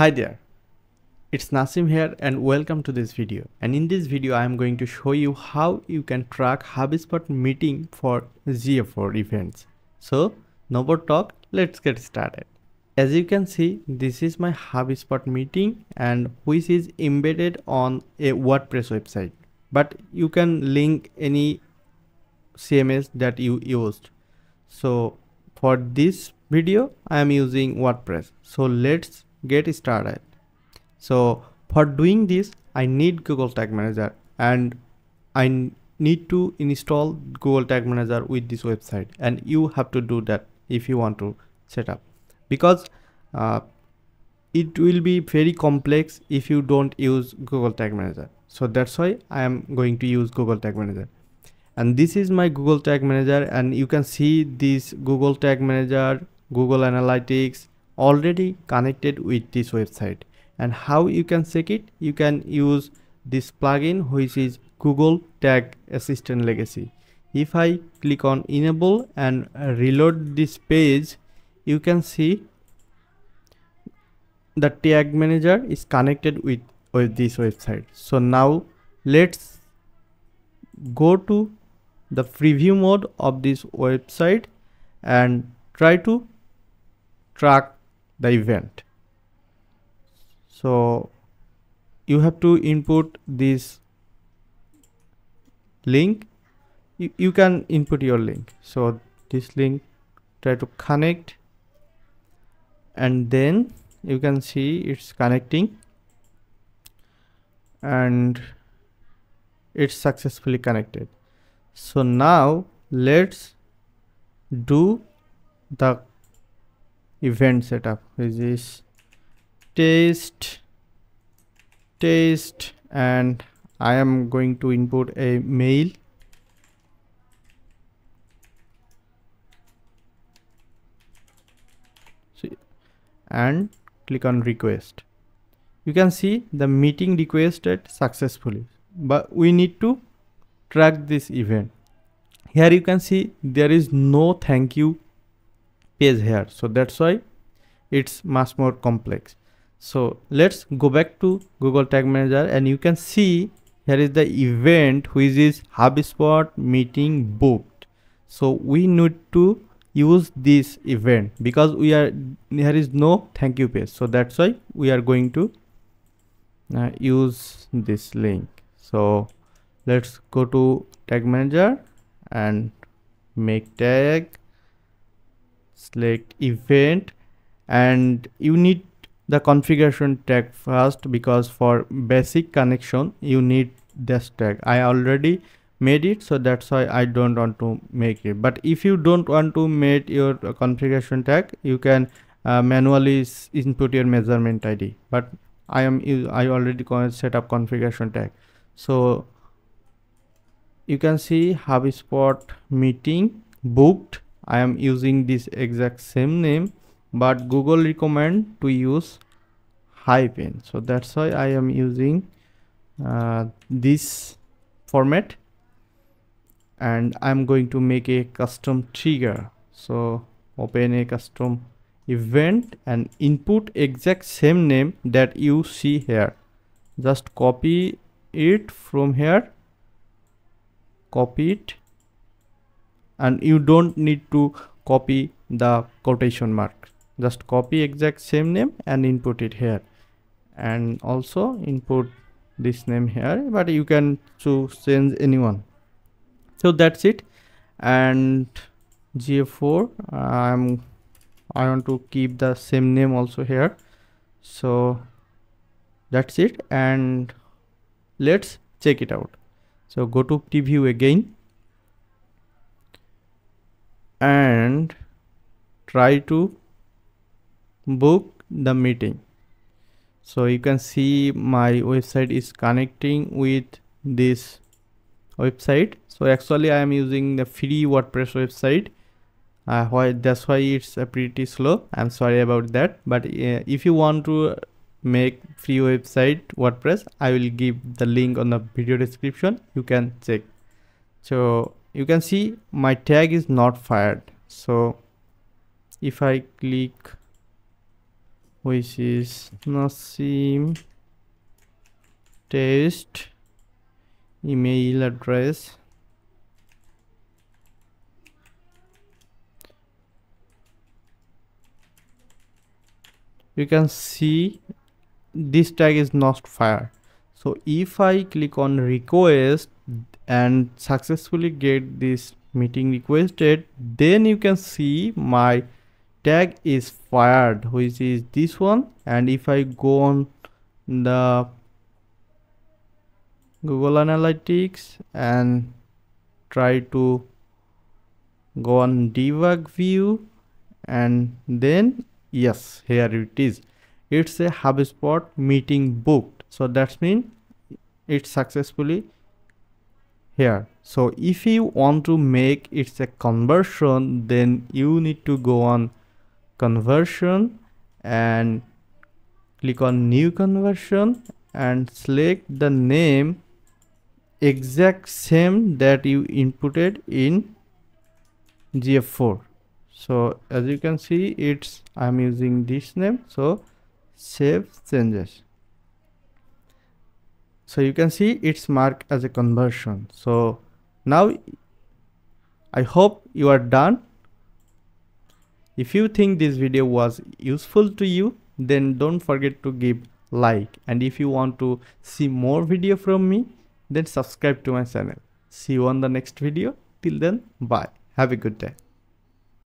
Hi there, it's Nasim here and welcome to this video. And in this video, I am going to show you how you can track HubSpot meeting for GA4 events. So no more talk, let's get started. As you can see, this is my HubSpot meeting and which is embedded on a WordPress website. But you can link any CMS that you used. So for this video, I am using WordPress. So let's get started. So for doing this i need google tag manager and i need to install google tag manager with this website. And you have to do that if you want to set up. Because uh, it will be very complex if you don't use google tag manager. So that's why i am going to use google tag manager. And this is my google tag manager and you can see this google tag manager google analytics already connected with this website. And how you can check it? You can use this plugin which is google tag assistant legacy. If i click on enable and reload this page you can see the tag manager is connected with with this website. So now let's go to the preview mode of this website and try to track the event. So you have to input this link. You, you can input your link. So this link try to connect. And then you can see it's connecting. And it's successfully connected. So now let's do the event setup which is test test and I am going to input a mail. And click on request. You can see the meeting requested successfully but we need to track this event. Here you can see there is no thank you page here. So that's why it's much more complex. So let's go back to google tag manager and you can see here is the event which is hubspot meeting booked. So we need to use this event because we are there is no thank you page. So that's why we are going to uh, use this link. So let's go to tag manager and make tag select event and you need the configuration tag first because for basic connection you need this tag. I already made it so that's why i don't want to make it. But if you don't want to make your configuration tag you can uh, manually input your measurement id but i am i already set up configuration tag. So you can see hubspot meeting booked I am using this exact same name but Google recommend to use hyphen so that's why I am using uh, this format and I'm going to make a custom trigger. So open a custom event and input exact same name that you see here. Just copy it from here. Copy it and you don't need to copy the quotation mark. Just copy exact same name and input it here. And also input this name here but you can choose change anyone. So that's it. And ga4 i'm i want to keep the same name also here. So that's it. And let's check it out. So go to preview again and try to book the meeting. So you can see my website is connecting with this website. So actually i am using the free wordpress website. Uh, why that's why it's uh, pretty slow. I'm sorry about that. But uh, if you want to make free website wordpress i will give the link on the video description. You can check. So you can see my tag is not fired. So if I click which is Nasim test email address. You can see this tag is not fired so if i click on request and successfully get this meeting requested then you can see my tag is fired which is this one. And if i go on the google analytics and try to go on debug view and then yes here it is. It's a hubspot meeting booked. So that's mean it's successfully here. So if you want to make it's a conversion then you need to go on conversion and click on new conversion and select the name exact same that you inputted in ga4 so as you can see it's i'm using this name so save changes. So you can see it's marked as a conversion. So now i hope you are done if you think this video was useful to you then don't forget to give like. And if you want to see more video from me then subscribe to my channel. See you on the next video. Till then bye. Have a good day